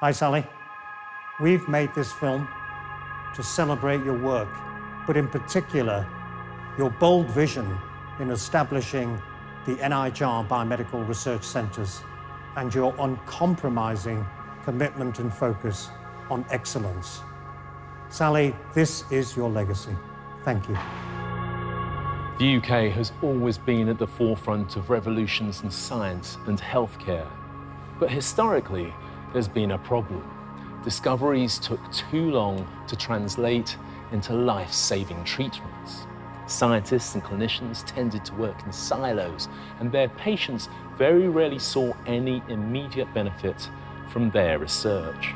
Hi, Sally. We've made this film to celebrate your work, but in particular, your bold vision in establishing the NIHR Biomedical Research Centres and your uncompromising commitment and focus on excellence. Sally, this is your legacy. Thank you. The UK has always been at the forefront of revolutions in science and healthcare. But historically, there's been a problem. Discoveries took too long to translate into life-saving treatments. Scientists and clinicians tended to work in silos, and their patients very rarely saw any immediate benefit from their research.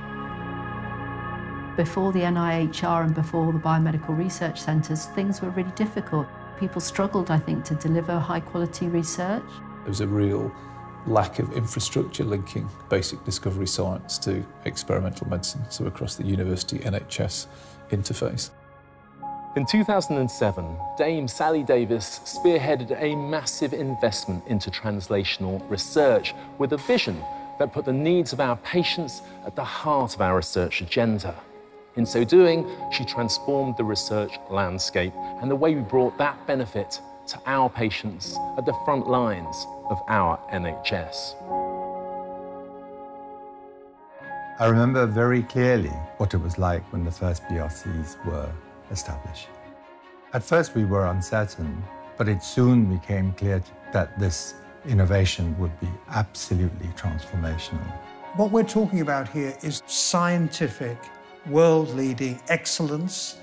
Before the NIHR and before the biomedical research centres, things were really difficult. People struggled, I think, to deliver high quality research. There was a real lack of infrastructure linking basic discovery science to experimental medicine, so across the university NHS interface. In 2007, Dame Sally Davies spearheaded a massive investment into translational research with a vision that put the needs of our patients at the heart of our research agenda. In so doing, she transformed the research landscape and the way we brought that benefit to our patients at the front lines of our NHS. I remember very clearly what it was like when the first BRCs were established. At first we were uncertain, but it soon became clear that this innovation would be absolutely transformational. What we're talking about here is scientific world-leading excellence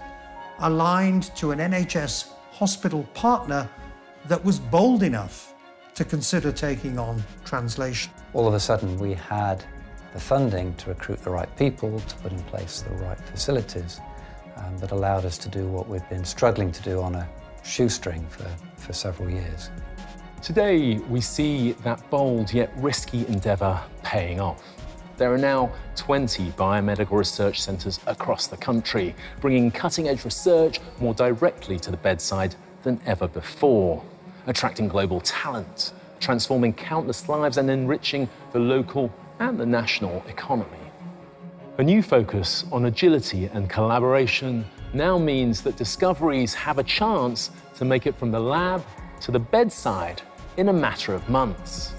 aligned to an NHS hospital partner that was bold enough to consider taking on translation. All of a sudden, we had the funding to recruit the right people, to put in place the right facilities um, that allowed us to do what we've been struggling to do on a shoestring for, for several years. Today, we see that bold yet risky endeavour paying off. There are now 20 biomedical research centres across the country, bringing cutting-edge research more directly to the bedside than ever before, attracting global talent, transforming countless lives and enriching the local and the national economy. A new focus on agility and collaboration now means that discoveries have a chance to make it from the lab to the bedside in a matter of months.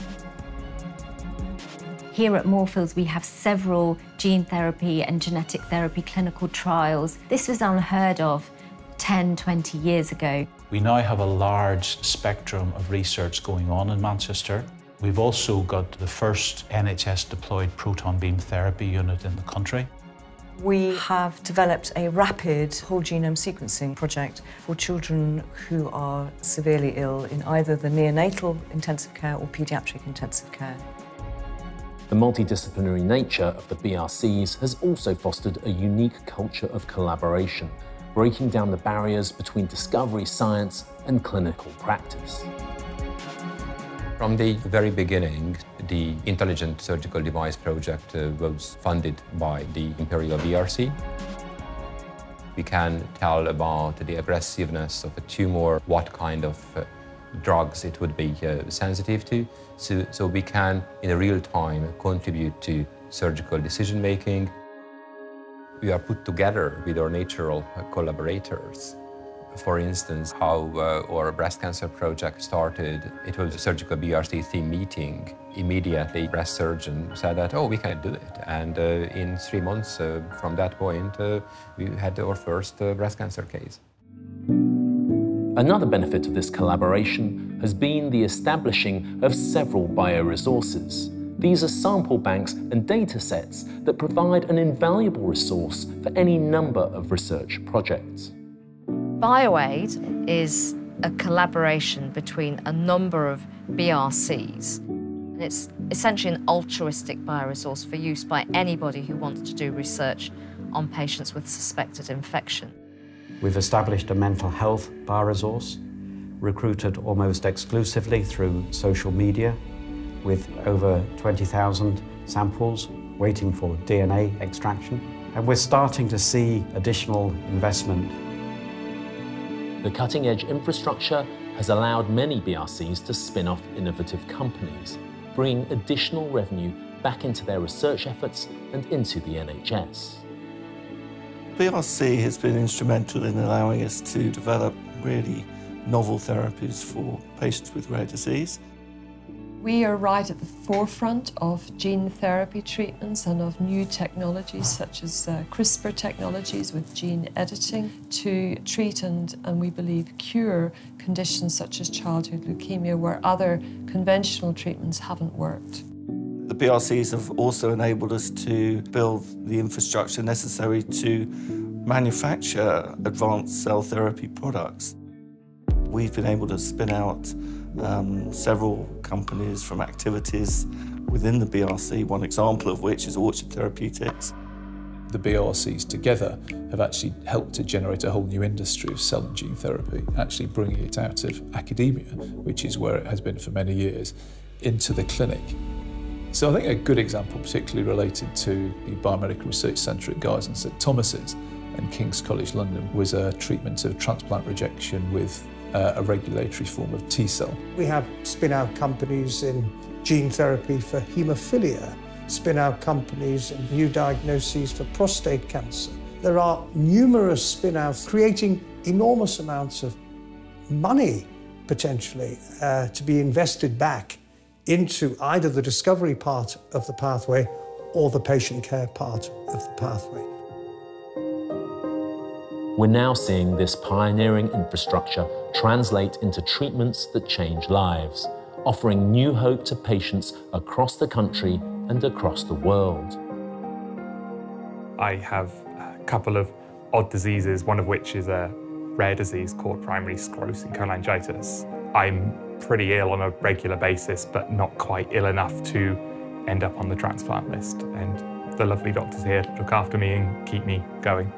Here at Moorfields, we have several gene therapy and genetic therapy clinical trials. This was unheard of 10, 20 years ago. We now have a large spectrum of research going on in Manchester. We've also got the first NHS deployed proton beam therapy unit in the country. We have developed a rapid whole genome sequencing project for children who are severely ill in either the neonatal intensive care or paediatric intensive care. The multidisciplinary nature of the BRCs has also fostered a unique culture of collaboration, breaking down the barriers between discovery science and clinical practice. From the very beginning, the Intelligent Surgical Device Project uh, was funded by the Imperial BRC. We can tell about the aggressiveness of a tumor, what kind of uh, drugs it would be uh, sensitive to, so, so we can, in real time, contribute to surgical decision making. We are put together with our natural collaborators. For instance, how uh, our breast cancer project started, it was a surgical BRC team meeting. Immediately, breast surgeon said that, oh, we can do it. And uh, in three months uh, from that point, uh, we had our first uh, breast cancer case. Another benefit of this collaboration has been the establishing of several bioresources. These are sample banks and data sets that provide an invaluable resource for any number of research projects. BioAid is a collaboration between a number of BRCs. And it's essentially an altruistic bioresource for use by anybody who wants to do research on patients with suspected infection. We've established a mental health bioresource, recruited almost exclusively through social media, with over 20,000 samples waiting for DNA extraction. And we're starting to see additional investment. The cutting edge infrastructure has allowed many BRCs to spin off innovative companies, bringing additional revenue back into their research efforts and into the NHS. BRC has been instrumental in allowing us to develop really novel therapies for patients with rare disease. We are right at the forefront of gene therapy treatments and of new technologies such as uh, CRISPR technologies with gene editing to treat and, and we believe cure conditions such as childhood leukemia where other conventional treatments haven't worked. The BRCs have also enabled us to build the infrastructure necessary to manufacture advanced cell therapy products. We've been able to spin out um, several companies from activities within the BRC, one example of which is Orchard Therapeutics. The BRCs together have actually helped to generate a whole new industry of cell and gene therapy, actually bringing it out of academia, which is where it has been for many years, into the clinic. So I think a good example, particularly related to the Biomedical Research Centre at Guy's and St Thomas's and King's College London, was a treatment of transplant rejection with uh, a regulatory form of T cell. We have spin out companies in gene therapy for haemophilia, spin out companies in new diagnoses for prostate cancer. There are numerous spin outs creating enormous amounts of money potentially uh, to be invested back into either the discovery part of the pathway or the patient care part of the pathway. We're now seeing this pioneering infrastructure translate into treatments that change lives, offering new hope to patients across the country and across the world. I have a couple of odd diseases, one of which is a rare disease called primary sclerosing cholangitis. I'm pretty ill on a regular basis, but not quite ill enough to end up on the transplant list. And the lovely doctors here look after me and keep me going.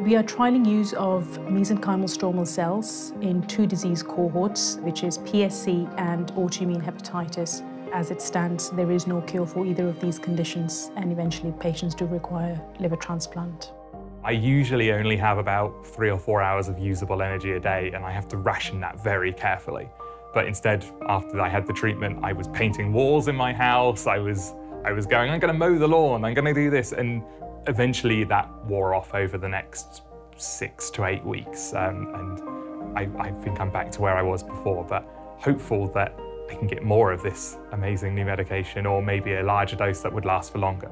We are trialling use of mesenchymal stromal cells in two disease cohorts, which is PSC and autoimmune hepatitis. As it stands, there is no cure for either of these conditions, and eventually patients do require liver transplant. I usually only have about three or four hours of usable energy a day, and I have to ration that very carefully. But instead, after I had the treatment, I was painting walls in my house. I was, I was going, I'm going to mow the lawn, I'm going to do this. And eventually that wore off over the next six to eight weeks. Um, and I, I think I'm back to where I was before, but hopeful that I can get more of this amazing new medication or maybe a larger dose that would last for longer.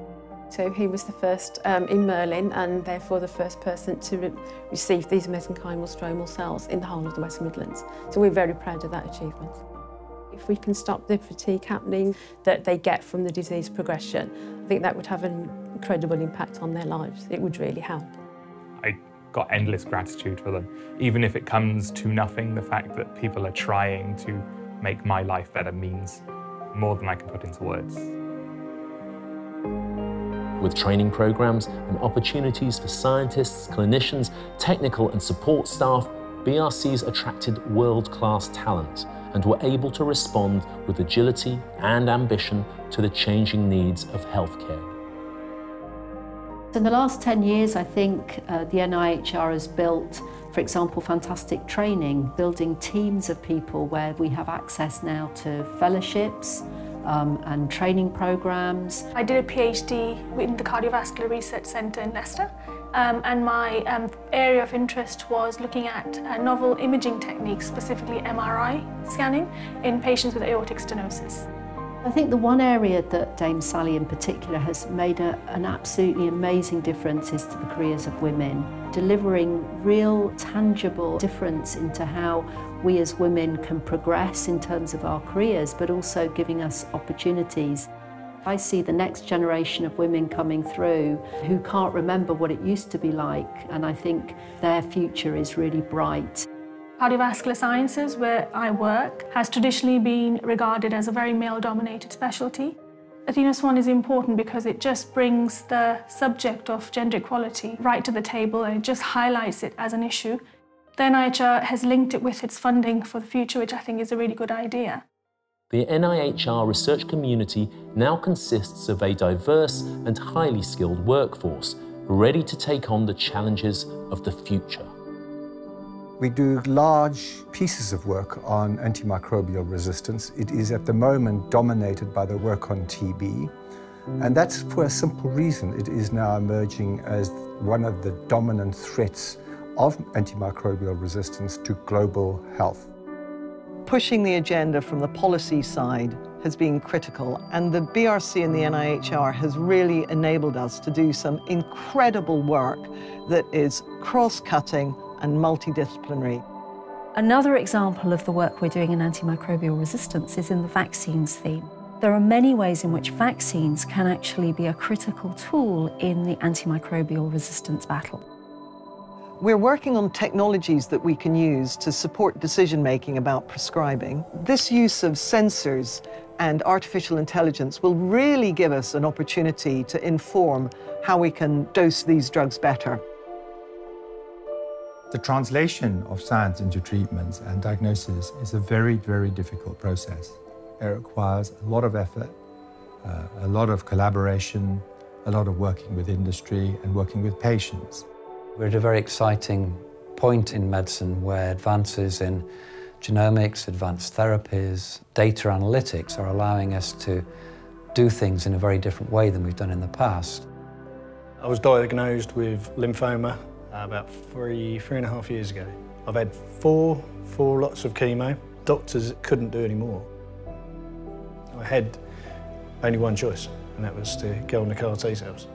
So he was the first um, in Merlin and therefore the first person to re receive these mesenchymal stromal cells in the whole of the West Midlands. So we're very proud of that achievement. If we can stop the fatigue happening that they get from the disease progression, I think that would have an incredible impact on their lives. It would really help. I got endless gratitude for them. Even if it comes to nothing, the fact that people are trying to make my life better means more than I can put into words. With training programs and opportunities for scientists, clinicians, technical and support staff, BRCs attracted world-class talent and were able to respond with agility and ambition to the changing needs of healthcare. In the last 10 years, I think uh, the NIHR has built, for example, fantastic training, building teams of people where we have access now to fellowships, um, and training programs. I did a PhD in the Cardiovascular Research Centre in Leicester um, and my um, area of interest was looking at uh, novel imaging techniques, specifically MRI scanning, in patients with aortic stenosis. I think the one area that Dame Sally in particular has made a, an absolutely amazing difference is to the careers of women, delivering real tangible difference into how we as women can progress in terms of our careers, but also giving us opportunities. I see the next generation of women coming through who can't remember what it used to be like, and I think their future is really bright. Cardiovascular sciences, where I work, has traditionally been regarded as a very male-dominated specialty. Athena Swan is important because it just brings the subject of gender equality right to the table and it just highlights it as an issue. The NIHR has linked it with its funding for the future, which I think is a really good idea. The NIHR research community now consists of a diverse and highly skilled workforce, ready to take on the challenges of the future. We do large pieces of work on antimicrobial resistance. It is at the moment dominated by the work on TB. And that's for a simple reason. It is now emerging as one of the dominant threats of antimicrobial resistance to global health. Pushing the agenda from the policy side has been critical, and the BRC and the NIHR has really enabled us to do some incredible work that is cross-cutting and multidisciplinary. Another example of the work we're doing in antimicrobial resistance is in the vaccines theme. There are many ways in which vaccines can actually be a critical tool in the antimicrobial resistance battle. We're working on technologies that we can use to support decision making about prescribing. This use of sensors and artificial intelligence will really give us an opportunity to inform how we can dose these drugs better. The translation of science into treatments and diagnosis is a very, very difficult process. It requires a lot of effort, uh, a lot of collaboration, a lot of working with industry and working with patients. We're at a very exciting point in medicine where advances in genomics, advanced therapies, data analytics are allowing us to do things in a very different way than we've done in the past. I was diagnosed with lymphoma about three, three and a half years ago. I've had four, four lots of chemo. Doctors couldn't do any more. I had only one choice, and that was to go on the CAR T cells.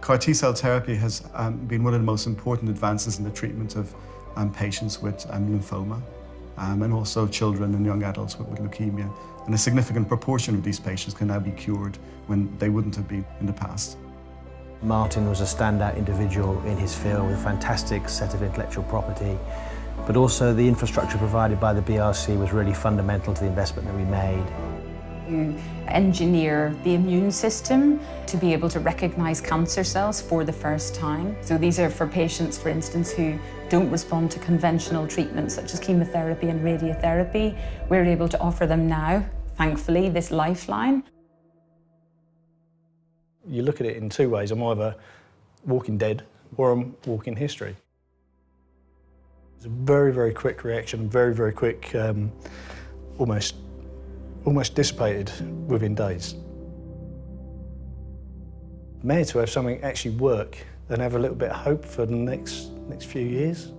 CAR T cell therapy has um, been one of the most important advances in the treatment of um, patients with um, lymphoma um, and also children and young adults with, with leukemia. And a significant proportion of these patients can now be cured when they wouldn't have been in the past. Martin was a standout individual in his field with a fantastic set of intellectual property, but also the infrastructure provided by the BRC was really fundamental to the investment that we made. You engineer the immune system to be able to recognize cancer cells for the first time. So these are for patients, for instance, who don't respond to conventional treatments such as chemotherapy and radiotherapy. We're able to offer them now, thankfully, this lifeline. You look at it in two ways. I'm either walking dead or I'm walking history. It's a very, very quick reaction, very, very quick, um, almost, almost dissipated within days. Mad to have something actually work and have a little bit of hope for the next, next few years.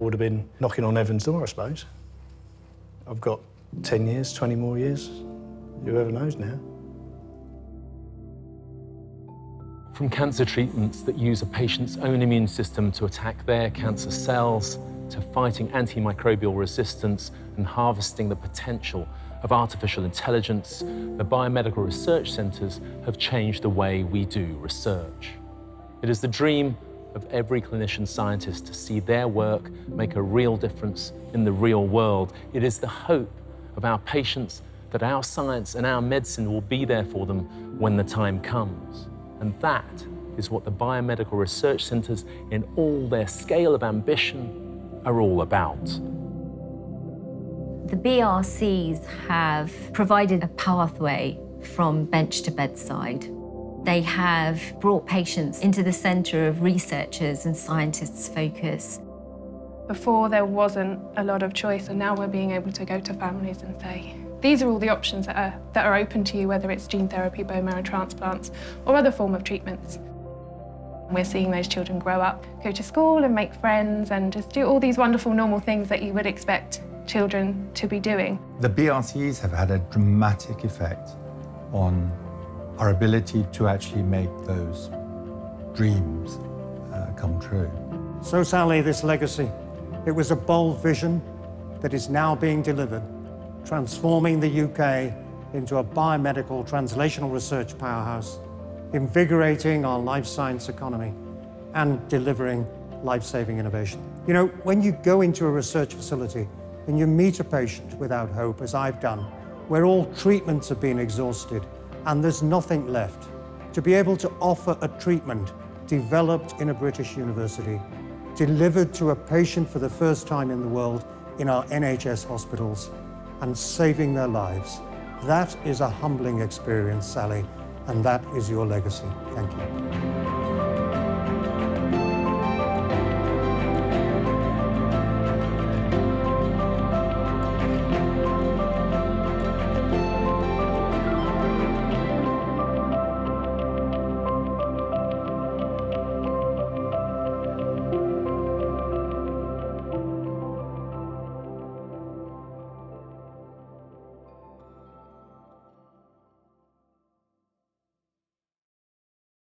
Would have been knocking on Evan's door, I suppose. I've got 10 years, 20 more years. Whoever knows now. From cancer treatments that use a patient's own immune system to attack their cancer cells, to fighting antimicrobial resistance and harvesting the potential of artificial intelligence, the biomedical research centres have changed the way we do research. It is the dream of every clinician scientist to see their work make a real difference in the real world. It is the hope of our patients that our science and our medicine will be there for them when the time comes. And that is what the biomedical research centres, in all their scale of ambition, are all about. The BRCs have provided a pathway from bench to bedside. They have brought patients into the centre of researchers and scientists' focus. Before there wasn't a lot of choice and now we're being able to go to families and say, these are all the options that are, that are open to you, whether it's gene therapy, bone marrow transplants, or other form of treatments. We're seeing those children grow up, go to school and make friends and just do all these wonderful normal things that you would expect children to be doing. The BRCs have had a dramatic effect on our ability to actually make those dreams uh, come true. So, Sally, this legacy, it was a bold vision that is now being delivered transforming the UK into a biomedical translational research powerhouse, invigorating our life science economy, and delivering life-saving innovation. You know, when you go into a research facility and you meet a patient without hope, as I've done, where all treatments have been exhausted and there's nothing left, to be able to offer a treatment developed in a British university, delivered to a patient for the first time in the world in our NHS hospitals, and saving their lives. That is a humbling experience, Sally, and that is your legacy. Thank you.